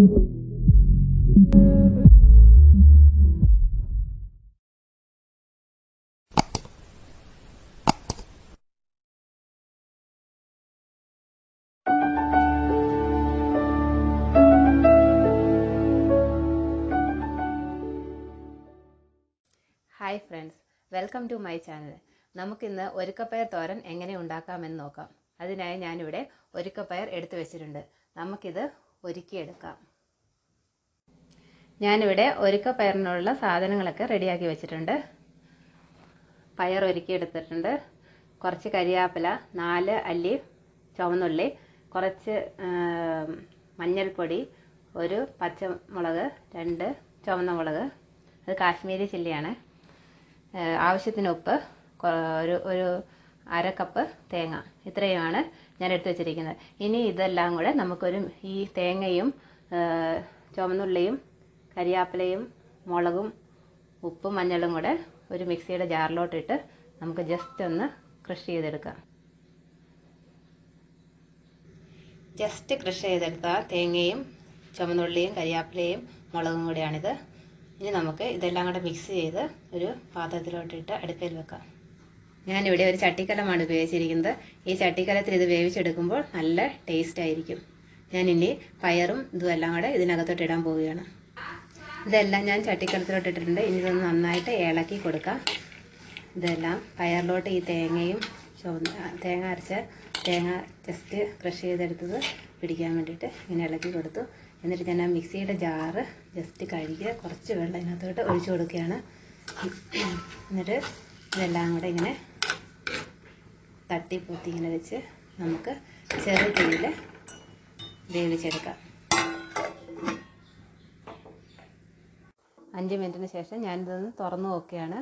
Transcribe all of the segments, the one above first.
Hi friends welcome to my channel നമുക്കിന്ന് ഒരുക്കപ്പയർ തോരൻ എങ്ങനെ ഉണ്ടാക്കാമെന്ന് നോക്കാം. അതിനായി ഞാനിവിടെ ഒരുക്കപ്പയർ എടുത്തു വെച്ചിട്ടുണ്ട്. നമുക്കിത് ഒരുക്കിയെടുക്കാം. ഞാനിവിടെ ഒരുക്ക പയറിനുള്ള സാധനങ്ങളൊക്കെ റെഡിയാക്കി വെച്ചിട്ടുണ്ട്. പയർ ഒരുക്കി എടുത്തിട്ടുണ്ട് കുറച്ച് കരിയാപ്പില നാല് അല്ലി ചുവന്നുള്ളി കുറച്ച് മഞ്ഞൾപ്പൊടി ഒരു പച്ചമുളക് രണ്ട് ചുവന്ന മുളക് അത് കാശ്മീരി ചില്ലിയാണ്. ആവശ്യത്തിന് ഉപ്പ് ഒരു ഒരു അര കപ്പ് തേങ്ങ. ഇത്രയുമാണ് ഞാൻ എടുത്തു വെച്ചിരിക്കുന്നത്. ഇനി ഇതെല്ലാം കൂടെ നമുക്കൊരു ഈ തേങ്ങയും ചുവന്നുള്ളിയും കരിയാപ്പിലയും മുളകും ഉപ്പും മഞ്ഞളും കൂടെ ഒരു മിക്സിയുടെ ജാറിലോട്ടിട്ട് നമുക്ക് ജസ്റ്റ് ഒന്ന് ക്രഷ് ചെയ്തെടുക്കാം. ജസ്റ്റ് ക്രഷ് ചെയ്തെടുത്ത തേങ്ങയും ചുമന്നുള്ളിയും കരിയാപ്പിലയും മുളകും കൂടിയാണിത്. ഇനി നമുക്ക് ഇതെല്ലാം കൂടെ മിക്സ് ചെയ്ത് ഒരു പാത്രത്തിലോട്ടിട്ട് അടുപ്പിൽ വെക്കാം. ഞാനിവിടെ ഒരു ചട്ടിക്കലമാണ് ഉപയോഗിച്ചിരിക്കുന്നത്. ഈ ചട്ടിക്കലത്തിൽ ഇത് വേവിച്ചെടുക്കുമ്പോൾ നല്ല ടേസ്റ്റ് ആയിരിക്കും. ഞാനിനി പയറും ഇതും എല്ലാം കൂടെ ഇതിനകത്തോട്ട് ഇടാൻ പോവുകയാണ്. ഇതെല്ലാം ഞാൻ ചട്ടിക്കലത്തിലോട്ട് ഇട്ടിട്ടുണ്ട് ഇനി ഇതൊന്ന് നന്നായിട്ട് ഇളക്കി കൊടുക്കാം. ഇതെല്ലാം പയറിലോട്ട് ഈ തേങ്ങയും ചുവന്ന തേങ്ങ അരച്ച തേങ്ങ ജസ്റ്റ് ക്രഷ് ചെയ്തെടുത്തത് പിടിക്കാൻ വേണ്ടിയിട്ട് ഇങ്ങനെ ഇളക്കി കൊടുത്തു. എന്നിട്ട് ഞാൻ ആ മിക്സിയുടെ ജാറ് ജസ്റ്റ് കഴുകി കുറച്ച് വെള്ളം ഇതിനകത്തോട്ട് ഒഴിച്ചു കൊടുക്കുകയാണ്. എന്നിട്ട് ഇതെല്ലാം കൂടെ ഇങ്ങനെ തട്ടിപ്പൂത്തി ഇങ്ങനെ വെച്ച് നമുക്ക് ചെറു തീയിൽ വേവിച്ചെടുക്കാം. അഞ്ച് മിനിറ്റിന് ശേഷം ഞാനിതൊന്ന് തുറന്നു നോക്കുകയാണ്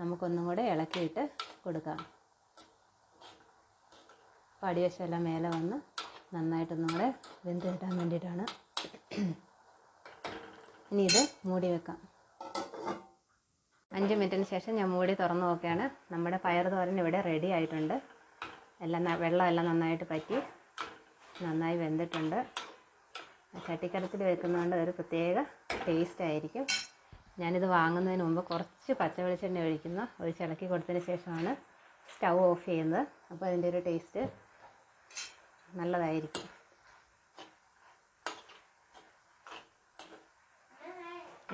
നമുക്കൊന്നും കൂടെ ഇളക്കിയിട്ട് കൊടുക്കാം. പടിവശമെല്ലാം മേലെ വന്ന് നന്നായിട്ടൊന്നും കൂടെ വെന്ത് കിട്ടാൻ വേണ്ടിയിട്ടാണ്. ഇനി ഇത് മൂടി വെക്കാം. അഞ്ച് മിനിറ്റിന് ശേഷം ഞാൻ മൂടി തുറന്നു നോക്കുകയാണ് നമ്മുടെ പയർ തോരൻ ഇവിടെ റെഡി ആയിട്ടുണ്ട്. എല്ലാം വെള്ളമെല്ലാം നന്നായിട്ട് പറ്റി. നന്നായി വെന്തിട്ടുണ്ട്. ചട്ടിക്കലത്തിൽ വെക്കുന്നതുകൊണ്ട് ഒരു പ്രത്യേക ടേസ്റ്റ് ആയിരിക്കും. ഞാനിത് വാങ്ങുന്നതിന് മുമ്പ് കുറച്ച് പച്ച വെളിച്ചെണ്ണ ഒഴിക്കുന്ന ഒഴിച്ചിളക്കി കൊടുത്തതിന് ശേഷമാണ് സ്റ്റൗ ഓഫ് ചെയ്യുന്നത്. അപ്പോൾ അതിന്റെ ഒരു ടേസ്റ്റ് നല്ലതായിരിക്കും.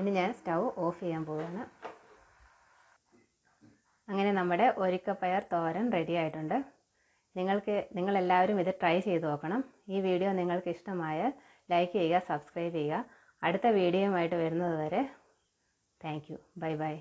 ഇനി ഞാൻ സ്റ്റൗ ഓഫ് ചെയ്യാൻ പോവുകയാണ്. അങ്ങനെ നമ്മുടെ ഒരുക്കപ്പയർ തോരൻ റെഡി ആയിട്ടുണ്ട്. നിങ്ങൾക്ക് നിങ്ങളെല്ലാവരും ഇത് ട്രൈ ചെയ്ത് നോക്കണം. ഈ വീഡിയോ നിങ്ങൾക്ക് ഇഷ്ടമായാൽ ലൈക്ക് ചെയ്യുക സബ്സ്ക്രൈബ് ചെയ്യുക. അടുത്ത വീഡിയോയുമായിട്ട് വരുന്നത് വരെ താങ്ക് യു ബൈ ബൈ